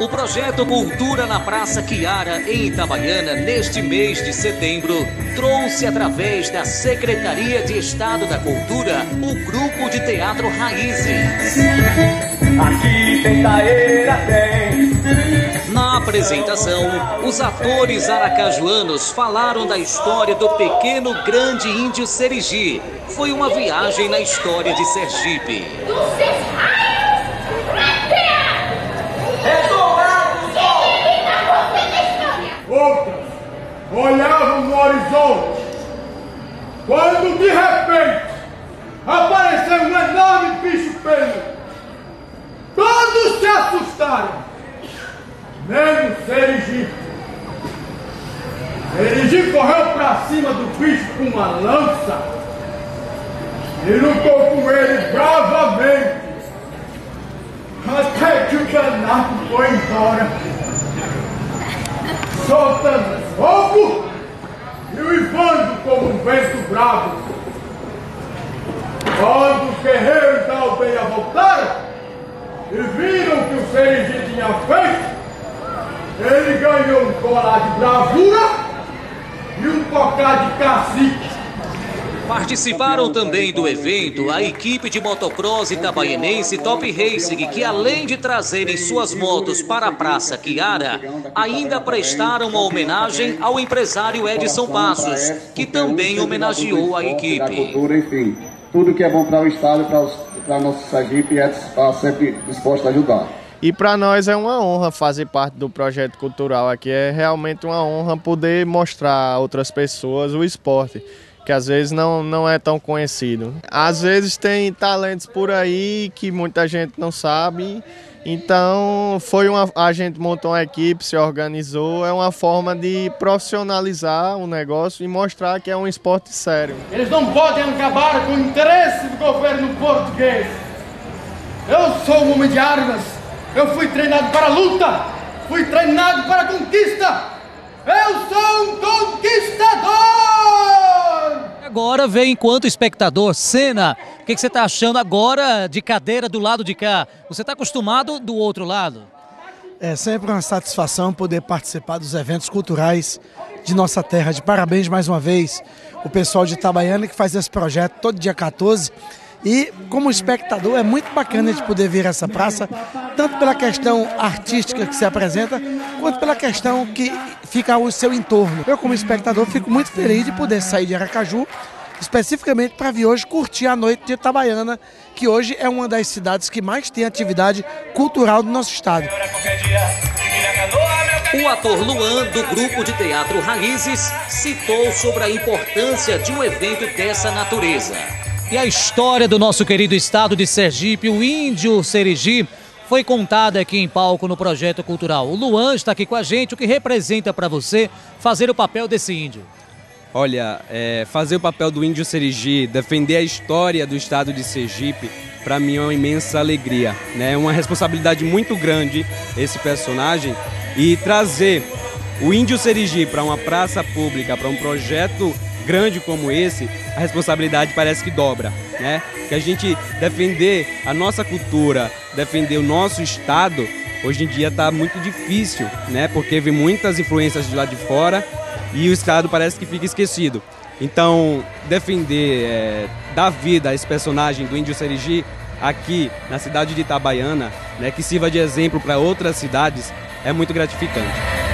O projeto Cultura na Praça Quiara, em Itabaiana, neste mês de setembro, trouxe através da Secretaria de Estado da Cultura o grupo de teatro Raízes. Aqui tem taeira, tem. Na apresentação, os atores aracajuanos falaram da história do pequeno grande índio Serigi. Foi uma viagem na história de Sergipe. Outras olhavam no horizonte. Quando de repente apareceu um enorme bicho feio. Todos se assustaram. Menos Serigi. Serigi correu para cima do bicho com uma lança e lutou com ele bravamente. Até que o danado foi embora soltando fogo e uivando como um vento bravo. Quando os guerreiros da aldeia voltaram e viram que o Serigi tinha feito, ele ganhou um colar de bravura e um cocar de cacique. Participaram também do evento a equipe de motocross itabaienense Top Racing, que além de trazerem suas motos para a Praça Quiara, ainda prestaram uma homenagem ao empresário Edson Passos, que também homenageou a equipe. enfim, tudo que é bom para o Estado, para o nosso Sergipe, é está sempre disposto a ajudar. E para nós é uma honra fazer parte do projeto cultural aqui. É realmente uma honra poder mostrar a outras pessoas o esporte, que às vezes não, não é tão conhecido. Às vezes tem talentos por aí que muita gente não sabe. Então foi uma, a gente montou uma equipe, se organizou, é uma forma de profissionalizar o negócio e mostrar que é um esporte sério. Eles não podem acabar com o interesse do governo português. Eu sou um homem de armas. Eu fui treinado para a luta. Fui treinado para a conquista. Eu sou um conquistador! Agora vem enquanto espectador, cena. O que, que você está achando agora de cadeira do lado de cá? Você está acostumado do outro lado? É sempre uma satisfação poder participar dos eventos culturais de nossa terra. De parabéns mais uma vez o pessoal de Itabaiana que faz esse projeto todo dia 14. E como espectador é muito bacana de poder ver essa praça, tanto pela questão artística que se apresenta, quanto pela questão que fica ao seu entorno. Eu como espectador fico muito feliz de poder sair de Aracaju, especificamente para vir hoje curtir a noite de Itabaiana, que hoje é uma das cidades que mais tem atividade cultural do nosso estado. O ator Luan, do grupo de teatro Raízes, citou sobre a importância de um evento dessa natureza. E a história do nosso querido estado de Sergipe, o índio Serigi, foi contada aqui em palco no projeto cultural. O Luan está aqui com a gente, o que representa para você fazer o papel desse índio? Olha, é, fazer o papel do índio Serigi, defender a história do estado de Sergipe, para mim é uma imensa alegria. É né? uma responsabilidade muito grande esse personagem e trazer o índio Serigi para uma praça pública, para um projeto grande como esse, a responsabilidade parece que dobra, né? Que a gente defender a nossa cultura, defender o nosso estado, hoje em dia está muito difícil, né? Porque vem muitas influências de lá de fora e o estado parece que fica esquecido. Então, defender, é, dar vida a esse personagem do Índio Serigi aqui na cidade de Itabaiana, né, que sirva de exemplo para outras cidades, é muito gratificante.